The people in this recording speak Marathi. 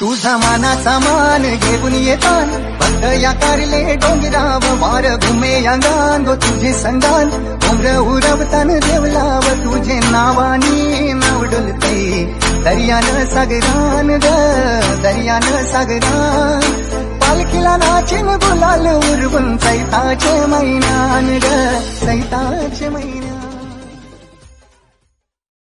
तुझा मानाचा मान घेऊन येतान बंद या कारले डोंगराव वार घुमे अंगान गो तुझे संगान उमर उरवतान देवलाव. तुझे नावानी नाव डुलते दर्यान सागरान ग दर्यान सागरान. पालखीला नाचिन गुलाल उरवून सैताचे मैनान ग सैताचे मैना